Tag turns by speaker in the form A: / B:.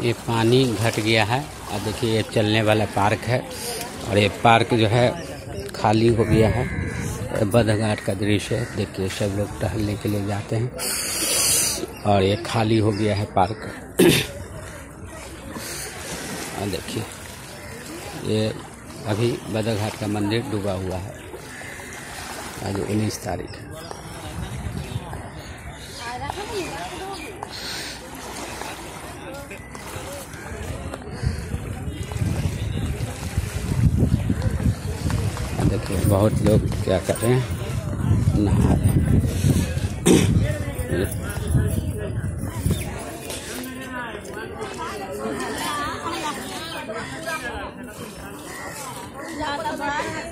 A: ये पानी घट गया है। और देखिए, ये चलने वाला पार्क है और ये पार्क जो है खाली हो गया है। बदघाट का दृश्य है। देखिए, सब लोग टहलने के लिए जाते हैं और ये खाली हो गया है पार्क। और देखिए, ये अभी बदघाट का मंदिर डूबा हुआ है। आज उन्नीस तारीख है। देखिए बहुत लोग क्या कर रहे हैं? नहा रहे हैं।